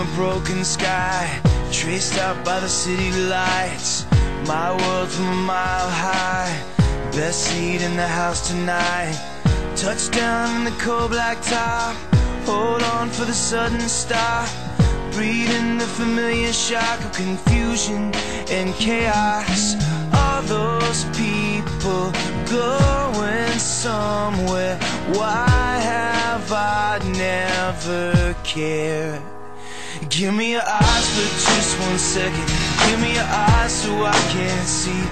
a broken sky, traced out by the city lights. My world from a mile high, best seat in the house tonight. Touchdown in the cold black top, hold on for the sudden stop. Breathing the familiar shock of confusion and chaos. All those people going somewhere. Why have I never cared? Give me your eyes for just one second. Give me your eyes so I can see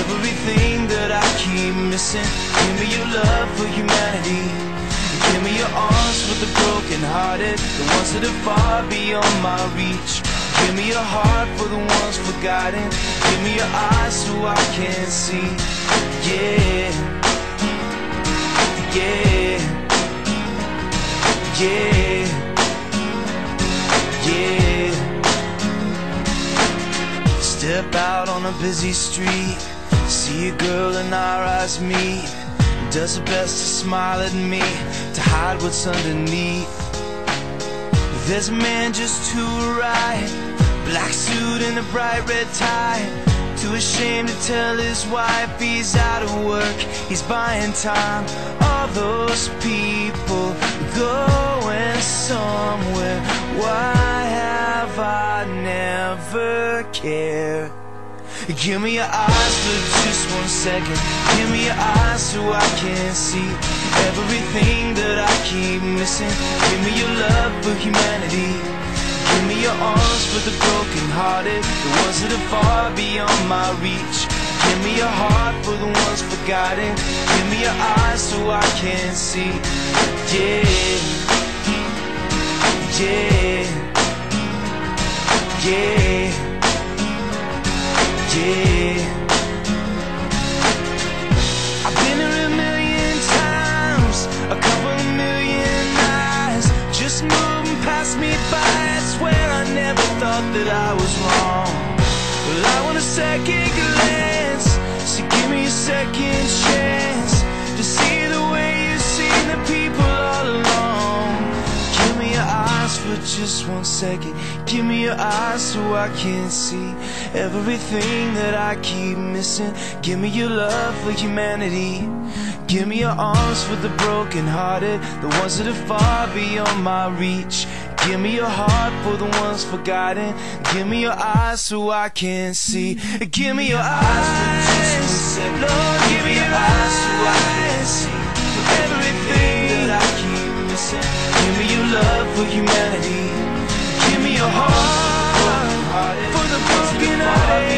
everything that I keep missing. Give me your love for humanity. Give me your arms for the broken hearted, the ones that are far beyond my reach. Give me your heart for the ones forgotten. Give me your eyes so I can see. Yeah. Step out on a busy street. See a girl and our eyes meet. Does her best to smile at me, to hide what's underneath. There's a man just to her right, black suit and a bright red tie. Too ashamed to tell his wife he's out of work, he's buying time. All those people cared? Give me your eyes for just one second. Give me your eyes so I can see everything that I keep missing. Give me your love for humanity. Give me your arms for the broken hearted, the ones that are far beyond my reach. Give me your heart for the ones forgotten. Give me your eyes so I can see. Yeah. Yeah. Yeah. Yeah. I've been here a million times, a couple million eyes, just moving past me by. I swear I never thought that I was wrong. Well, I want a second glance, so give me a second chance one second. Give me your eyes so I can see everything that I keep missing. Give me your love for humanity. Give me your arms for the broken hearted, the ones that are far beyond my reach. Give me your heart for the ones forgotten. Give me your eyes so I can see. Give me your eyes. Lord, give me your eyes so I can see everything that I keep missing. Give me your love for humanity heart for the broken hearted.